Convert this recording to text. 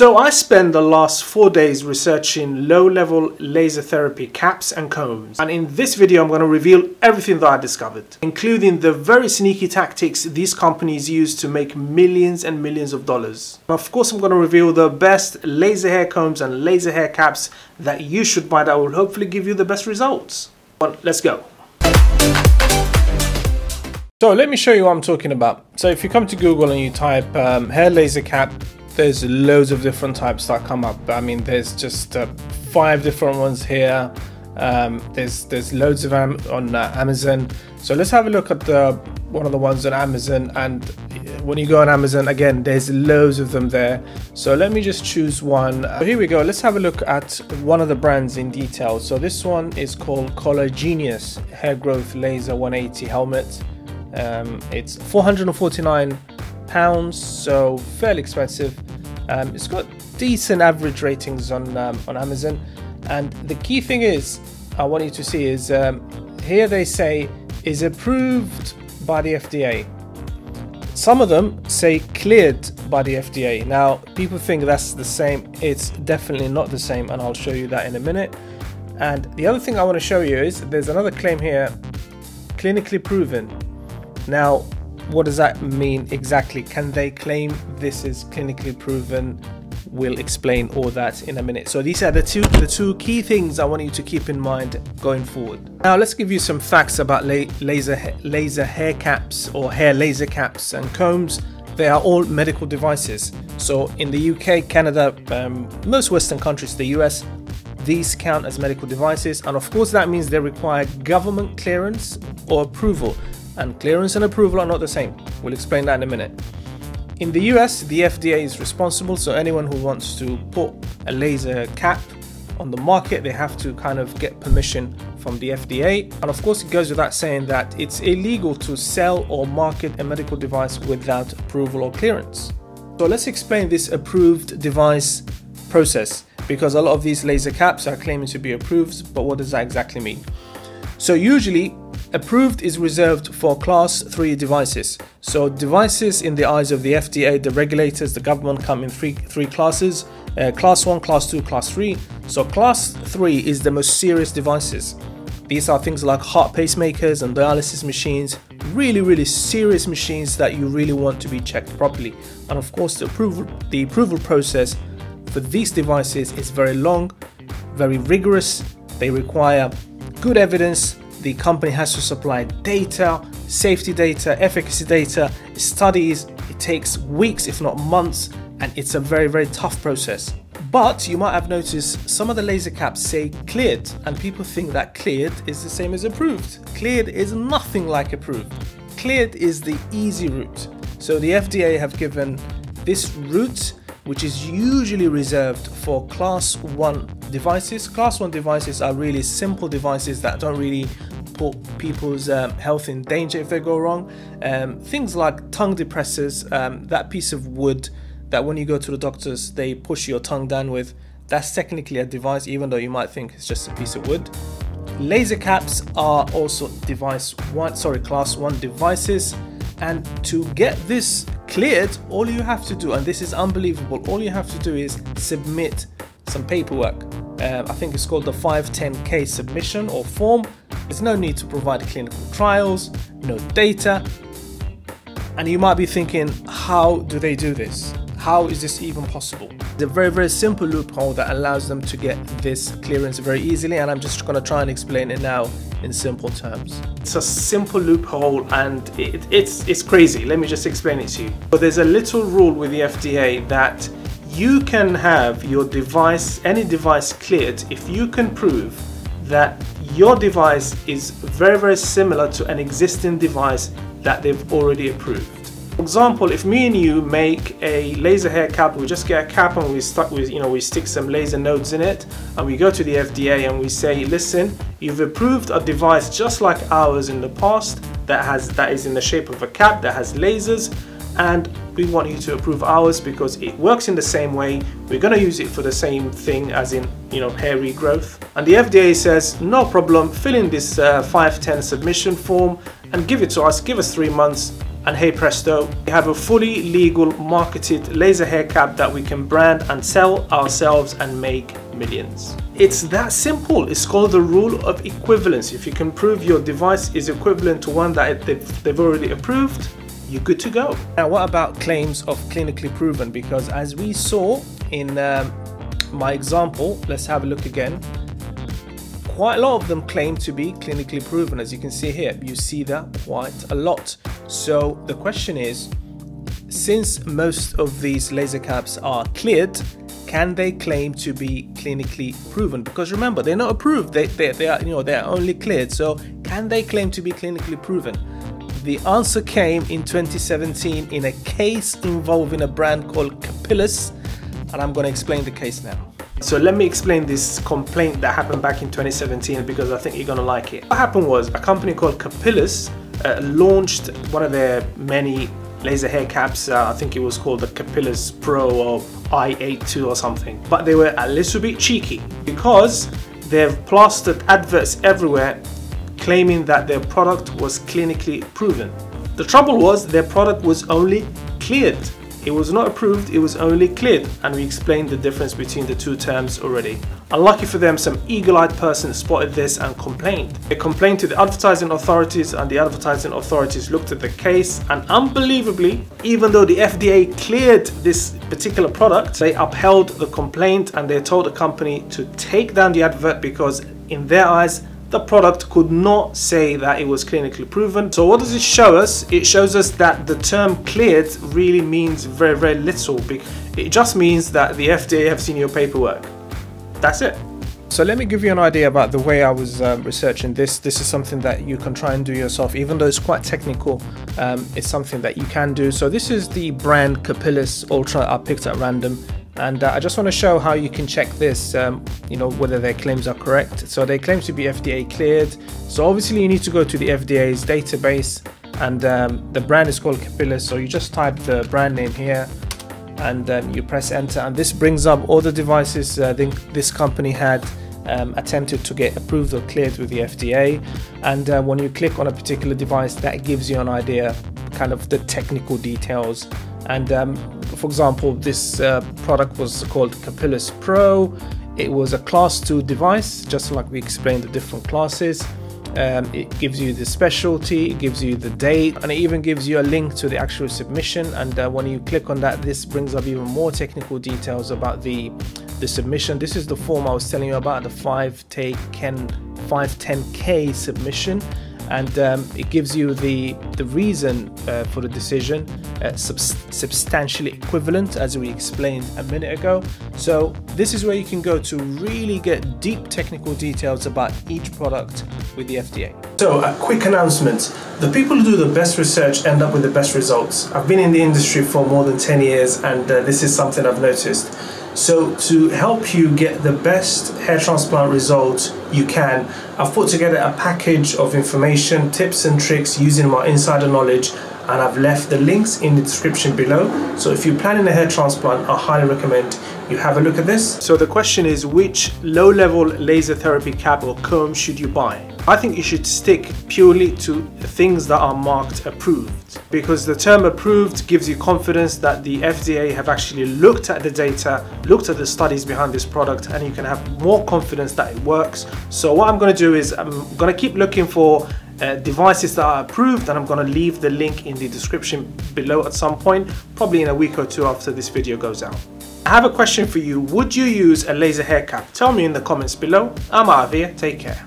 So I spent the last four days researching low-level laser therapy caps and combs. And in this video, I'm going to reveal everything that I discovered, including the very sneaky tactics these companies use to make millions and millions of dollars. Of course, I'm going to reveal the best laser hair combs and laser hair caps that you should buy that will hopefully give you the best results. But let's go. So let me show you what I'm talking about. So if you come to Google and you type um, hair laser cap there's loads of different types that come up. I mean, there's just uh, five different ones here. Um, there's there's loads of them on uh, Amazon. So let's have a look at the one of the ones on Amazon. And when you go on Amazon, again, there's loads of them there. So let me just choose one. So here we go. Let's have a look at one of the brands in detail. So this one is called Color Genius Hair Growth Laser 180 Helmet. Um, it's 449 pounds, so fairly expensive. Um, it's got decent average ratings on um, on Amazon, and the key thing is I want you to see is um, here they say is approved by the FDA. Some of them say cleared by the FDA. Now people think that's the same. It's definitely not the same, and I'll show you that in a minute. And the other thing I want to show you is there's another claim here, clinically proven. Now what does that mean exactly? Can they claim this is clinically proven? We'll explain all that in a minute. So these are the two the two key things I want you to keep in mind going forward. Now let's give you some facts about la laser laser hair caps or hair laser caps and combs. They are all medical devices. So in the UK, Canada, um, most Western countries, the US, these count as medical devices and of course that means they require government clearance or approval and clearance and approval are not the same. We'll explain that in a minute. In the US, the FDA is responsible, so anyone who wants to put a laser cap on the market, they have to kind of get permission from the FDA. And of course, it goes without saying that it's illegal to sell or market a medical device without approval or clearance. So let's explain this approved device process because a lot of these laser caps are claiming to be approved, but what does that exactly mean? So usually Approved is reserved for class 3 devices. So devices in the eyes of the FDA, the regulators, the government come in three, three classes, uh, class 1, class 2, class 3. So class 3 is the most serious devices. These are things like heart pacemakers and dialysis machines, really really serious machines that you really want to be checked properly. And of course the approval, the approval process for these devices is very long, very rigorous, they require good evidence the company has to supply data, safety data, efficacy data, studies. It takes weeks, if not months, and it's a very, very tough process. But you might have noticed some of the laser caps say cleared, and people think that cleared is the same as approved. Cleared is nothing like approved. Cleared is the easy route. So the FDA have given this route which is usually reserved for class 1 devices. Class 1 devices are really simple devices that don't really put people's um, health in danger if they go wrong. Um, things like tongue depressors, um, that piece of wood that when you go to the doctors they push your tongue down with, that's technically a device even though you might think it's just a piece of wood. Laser caps are also device one, sorry, class one devices. And to get this cleared, all you have to do, and this is unbelievable, all you have to do is submit some paperwork. Uh, I think it's called the 510k submission or form. There's no need to provide clinical trials, no data. And you might be thinking, how do they do this? How is this even possible? It's a very, very simple loophole that allows them to get this clearance very easily, and I'm just gonna try and explain it now in simple terms. It's a simple loophole and it, it's, it's crazy. Let me just explain it to you. But there's a little rule with the FDA that you can have your device, any device cleared if you can prove that your device is very, very similar to an existing device that they've already approved. For example, if me and you make a laser hair cap, we just get a cap and we stuck with, you know, we stick some laser nodes in it and we go to the FDA and we say, listen, you've approved a device just like ours in the past that has that is in the shape of a cap that has lasers and we want you to approve ours because it works in the same way. We're going to use it for the same thing as in, you know, hair regrowth. And the FDA says, no problem, fill in this uh, 510 submission form and give it to us, give us three months and hey presto, we have a fully legal marketed laser hair cap that we can brand and sell ourselves and make millions. It's that simple. It's called the rule of equivalence. If you can prove your device is equivalent to one that they've already approved, you're good to go. Now, what about claims of clinically proven? Because as we saw in um, my example, let's have a look again. Quite a lot of them claim to be clinically proven. As you can see here, you see that quite a lot. So the question is, since most of these laser caps are cleared, can they claim to be clinically proven? Because remember, they're not approved. They, they, they are, you know, they're only cleared. So can they claim to be clinically proven? The answer came in 2017 in a case involving a brand called Capillus, and I'm going to explain the case now. So let me explain this complaint that happened back in 2017 because I think you're going to like it. What happened was a company called Capillus uh, launched one of their many laser hair caps. Uh, I think it was called the Capillus Pro or i82 or something. But they were a little bit cheeky because they've plastered adverts everywhere claiming that their product was clinically proven. The trouble was their product was only cleared. It was not approved, it was only cleared, and we explained the difference between the two terms already. Unlucky for them, some eagle-eyed person spotted this and complained. They complained to the advertising authorities and the advertising authorities looked at the case and unbelievably, even though the FDA cleared this particular product, they upheld the complaint and they told the company to take down the advert because in their eyes, the product could not say that it was clinically proven. So what does it show us? It shows us that the term cleared really means very, very little. It just means that the FDA have seen your paperwork. That's it. So let me give you an idea about the way I was um, researching this. This is something that you can try and do yourself, even though it's quite technical. Um, it's something that you can do. So this is the brand Capillus Ultra I picked at random and uh, I just want to show how you can check this um, you know whether their claims are correct. So they claim to be FDA cleared. So obviously you need to go to the FDA's database and um, the brand is called Capillus so you just type the brand name here and um, you press enter. And this brings up all the devices uh, this company had um, attempted to get approved or cleared with the FDA and uh, when you click on a particular device that gives you an idea kind of the technical details and um, for example, this uh, product was called Capillus Pro. It was a class 2 device, just like we explained the different classes. Um, it gives you the specialty, it gives you the date, and it even gives you a link to the actual submission. And uh, when you click on that, this brings up even more technical details about the the submission. This is the form I was telling you about, the 510, 510K submission and um, it gives you the the reason uh, for the decision uh, sub substantially equivalent as we explained a minute ago. So this is where you can go to really get deep technical details about each product with the FDA so a quick announcement. The people who do the best research end up with the best results. I've been in the industry for more than 10 years and uh, this is something I've noticed so to help you get the best hair transplant results you can, I've put together a package of information, tips and tricks using my insider knowledge and I've left the links in the description below. So if you're planning a hair transplant, I highly recommend you have a look at this. So the question is which low-level laser therapy cap or comb should you buy? I think you should stick purely to things that are marked approved because the term approved gives you confidence that the FDA have actually looked at the data, looked at the studies behind this product and you can have more confidence that it works. So what I'm going to do is I'm going to keep looking for uh, devices that are approved and I'm going to leave the link in the description below at some point, probably in a week or two after this video goes out. I have a question for you. Would you use a laser hair cap? Tell me in the comments below. I'm out of here. Take care.